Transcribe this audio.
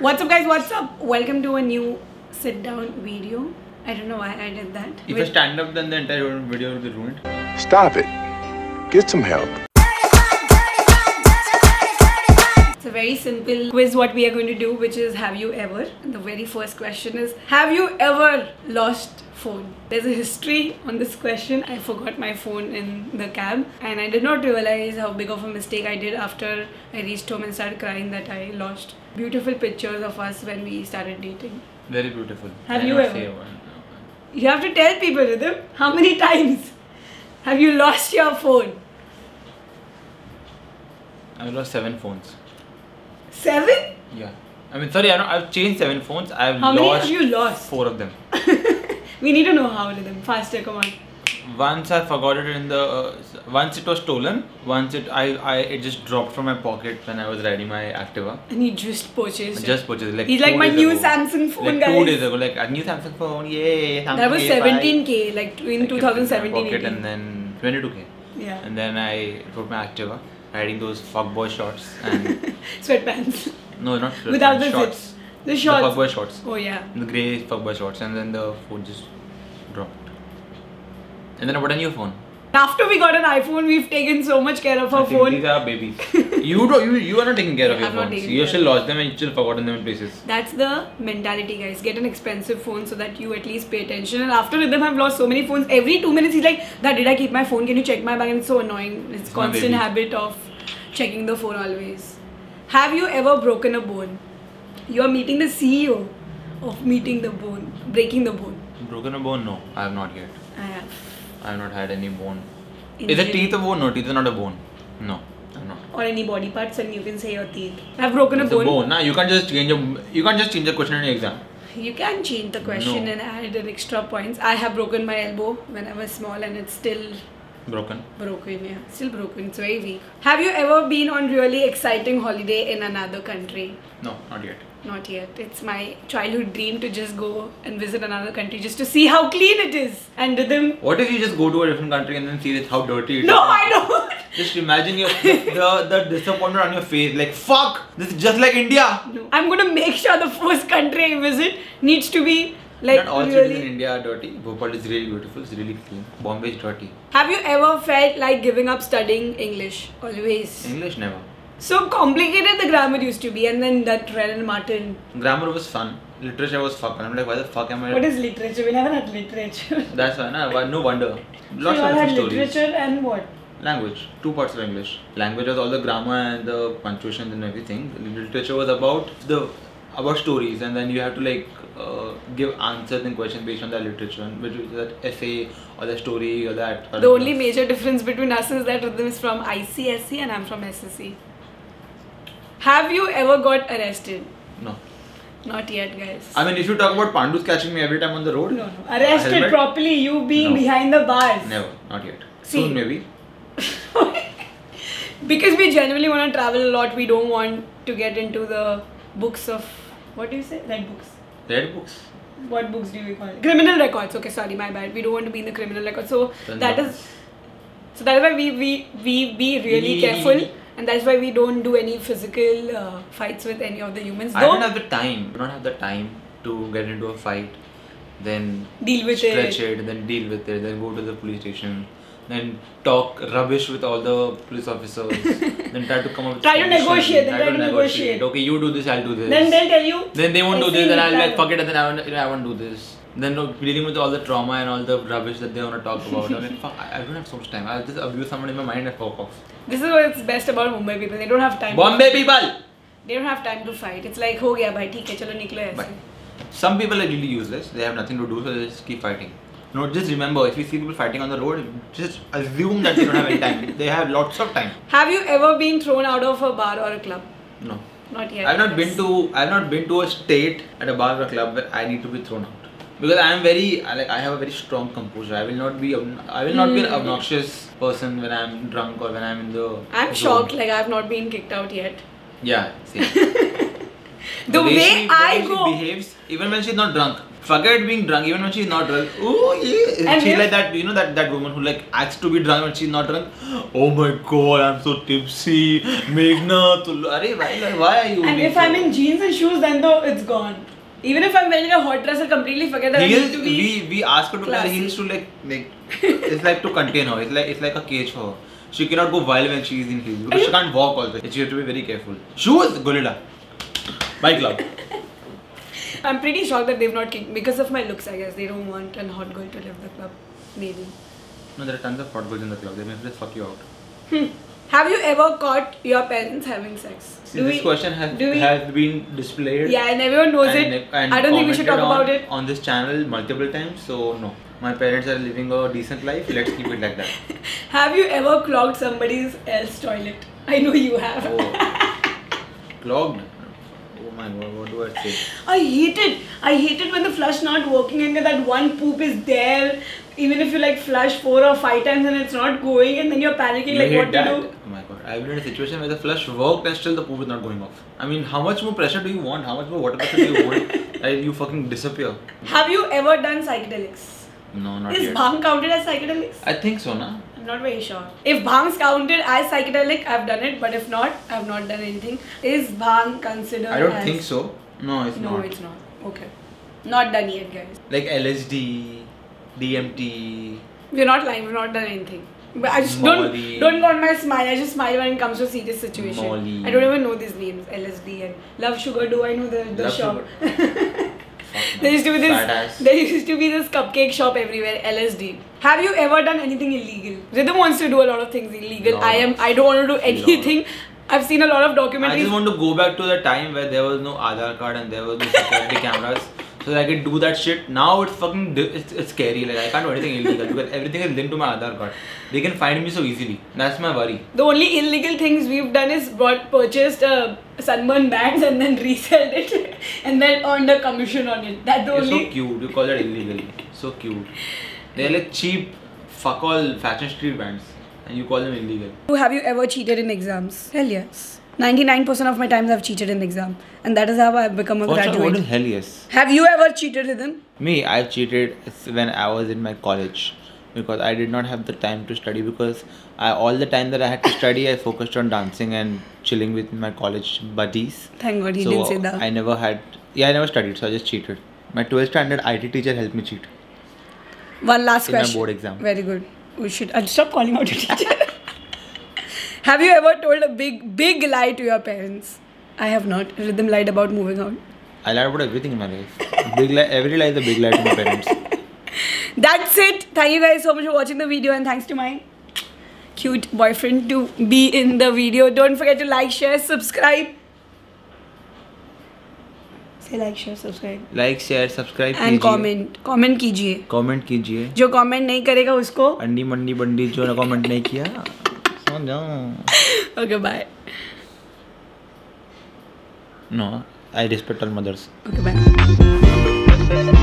What's up, guys? What's up? Welcome to a new sit down video. I don't know why I did that. If I stand up, then the entire video will be ruined. Stop it. Get some help. It's a very simple quiz what we are going to do, which is have you ever? And the very first question is have you ever lost phone? There's a history on this question. I forgot my phone in the cab and I did not realize how big of a mistake I did after I reached home and started crying that I lost beautiful pictures of us when we started dating. Very beautiful. Have I you ever? You have to tell people, Rhythm, how many times have you lost your phone? I've lost seven phones. Seven? Yeah. I mean, sorry, I don't, I've changed seven phones. I've How many lost have you lost? four of them. We need to know how, many of them. Faster, come on. Once I forgot it in the. Uh, once it was stolen. Once it I, I it just dropped from my pocket when I was riding my Activa. And he just purchased I just purchased. Like He's like my new ago. Samsung phone, like guys. two days ago, like a new Samsung phone, yay! Samsung That was A5. 17k, like in I kept it in my 2017. pocket 18. and then 22k. yeah. And then I put my Activa, riding those fuckboy shorts and Sweatpants. no, not Without the shorts. zips. The shorts. The fuckboy shorts. oh yeah. The grey fuckboy shorts, and then the phone just dropped. And then I bought a new phone. After we got an iPhone, we've taken so much care of our phone. These are babies. you don't you you are not taking care of Yeah, your I'm phones. taking You care. still lost them and you still forgotten them in places. That's the mentality, guys. Get an expensive phone so that you at least pay attention. And after Rhythm, I've lost so many phones. Every two minutes, he's like, "That did I keep my phone? Can you check my bag?" And it's so annoying. It's It's constant habit of checking the phone always. Have you ever broken a bone? You are meeting the CEO of meeting the bone, breaking the bone. Broken a bone? No, I have not yet. I have. I have not had any bone. Is a Injury. teeth a bone? No, teeth is not a bone. No, I'm not. Or any body parts, and you can say your teeth. I've broken It's a a bone. bone. Nah, you can't just change a you can't just change the question in an exam. You can change the question No. and add an extra points. I have broken my elbow when I was small, and it's still Broken. broken. Yeah, still broken. It's very weak. Have you ever been on really exciting holiday in another country? No, not yet. Not yet. It's my childhood dream to just go and visit another country just to see how clean it is. And rhythm. What if you just go to a different country and then see that how dirty it is? No, I don't. Just imagine your the, the disappointment on your face. Like fuck, this is just like India. No. I'm gonna make sure the first country I visit needs to be like Not all cities in. India are dirty. Bhopal is really beautiful. It's really clean. Bombay is dirty. Have you ever felt like giving up studying English? Always. English never. So complicated the grammar used to be, and then that Wren and Martin. Grammar was fun. Literature was fuck. I'm like, why the fuck am I? What is literature? We never had literature. That's why. Why- no wonder. so Lots you of had stories. literature and what? Language. Two parts of English. Language was all the grammar and the punctuation and everything. Literature was about the about stories, and then you have to like uh, give answers and questions based on that literature, and which is that essay or the story or that. The only major difference between us is that Rhythm is from ICSE and I'm from SSC. Have you ever got arrested? No. Not yet, guys. I mean, if you talk about Pandus catching me every time on the road, no, no. Arrested helmet? properly, you being No. behind the bars. Never, not yet. See. Soon maybe. because we genuinely want to travel a lot, we don't want to get into the books of what do you say? Red books. Read books. What books do we call it? Criminal records. Okay, sorry, my bad. We don't want to be in the criminal records. So that is so that is why we we we be really Ye- careful, and that's why we don't do any physical uh, fights with any of the humans. I don't have the time. I don't have the time to get into a fight, then deal with stretch it. it, then deal with it, then go to the police station, then talk rubbish with all the police officers, then try to come up. try to negotiate. Try, try to negotiate. Okay, you do this, I'll do this. Then they'll tell you. Then they won't do this, Then I'll like fuck it, and then I won't, you know, I won't do this. Then dealing with all the trauma and all the rubbish that they want to talk about. I mean, fuck, I, I don't have so much time. I'll just abuse someone in my mind and fuck off. This is what's best about Mumbai people. They don't have time. Bombay people. They don't have time to fight. It's like, oh yeah, bhai, theek hai, chalo niklo aise. Some people are really useless. They have nothing to do, so they just keep fighting. No, just remember, if you see people fighting on the road, just assume that they don't have any time. They have lots of time. Have you ever been thrown out of a bar or a club? No, Not yet. I've not been to. I've not been to a state at a bar or a club where I need to be thrown out. Because I am very, like, I have a very strong composure. I will not be, I will not be an Hmm. obnoxious person when I'm drunk or when I'm in the. I'm zone. shocked. Like I've not been kicked out yet. Yeah, see. The way, way I go- behaves, even when she's not drunk. Forget being drunk, even when she's not drunk. Oh yeah, And she's like that. You know that that woman who like acts to be drunk when she's not drunk. Oh my god, I'm so tipsy. Meghna, tullu. Arey, why, like, why are you? And if so- I'm in jeans and shoes, then though it's gone. Even if I'm wearing a hot dress, I'll completely forget that heels, I need to be. we we ask her to wear heels to like like it's like to contain her. It's like it's like a cage for her. She cannot go wild when she is in heels because she can't walk also. She have to be very careful. Shoes, Golila. Bike club. I'm pretty shocked that they've not kicked because of my looks. I guess they don't want a hot girl to live the club. Maybe. No, there are tons of hot girls in the club. They may just fuck you out. Hmm. Have you ever caught your parents having sex? See, Do this we- question has, do we- has been displayed. Yeah, and everyone knows and, it. and I don't think we should talk commented about it. on this channel multiple times. So no, my parents are living a decent life. Let's keep it like that. Have you ever clogged somebody's else toilet? I know you have. Oh, clogged. Oh my god, what do I say? I hate it. I hate it when the flush not working and that one poop is there. Even if you like flush four or five times and it's not going, and then you're panicking You like what that? to do. Oh my god, I've been in a situation where the flush worked and still the poop is not going off. I mean, how much more pressure do you want? How much more water pressure do you want? that you fucking disappear. Have you ever done psychedelics? No, not Is yet. bhang counted as psychedelics? I think so, na. Not very sure. If bhang's counted as psychedelic, I've done it. But if not, I've not done anything. Is bhang considered? I don't as... think so. No, it's no, not. No, it's not. Okay. Not done yet, guys. Like LSD, DMT. We're not lying. We've not done anything. But I just Molly. don't don't go on my smile. I just smile when it comes to serious situation. Molly. I don't even know these names. LSD and Love Sugar. Do I know the the Love shop? There used to be this. There used to be this cupcake shop everywhere. LSD. Have you ever done anything illegal? Rhythm wants to do a lot of things illegal. Lot. I am. I don't want to do anything. I've seen a lot of documentaries. I just want to go back to the time where there was no Aadhaar card and there was no security cameras. So that I could do that shit. Now it's fucking it's, it's scary. Like I can't do anything illegal because everything is linked to my Aadhaar card. They can find me so easily. That's my worry. The only illegal things we've done is bought purchased uh, sunburn bags and then resold it and then earned a commission on it. That's the You're only. so cute. You call that illegal. So cute. They're like cheap, fuck all fashion street brands, and you call them illegal. Have you ever cheated in exams? Hell yes. 99% of my times I've cheated in exam, and that is how I've become a graduate. hell yes? Have you ever cheated with him? Me, I've cheated when I was in my college because I did not have the time to study because I all the time that I had to study I focused on dancing and chilling with my college buddies. Thank God he so didn't say that. I never had yeah I never studied so I just cheated. My 12th standard IT teacher helped me cheat One last in question. board exam. Very good. We should. I'll stop calling out your teacher. have you ever told a big, big lie to your parents? I have not. Rhythm lied about moving out. I lied about everything in my life. big lie, every lie is a big lie to my parents. That's it. Thank you guys so much for watching the video and thanks to my cute boyfriend to be in the video. Don't forget to like, share, subscribe. से like share subscribe like share subscribe and comment comment कीजिए। Comment कीजिए। जो comment नहीं करेगा उसको अंडी मंडी बंडी जो comment नहीं किया। Okay bye no I respect all mothers okay bye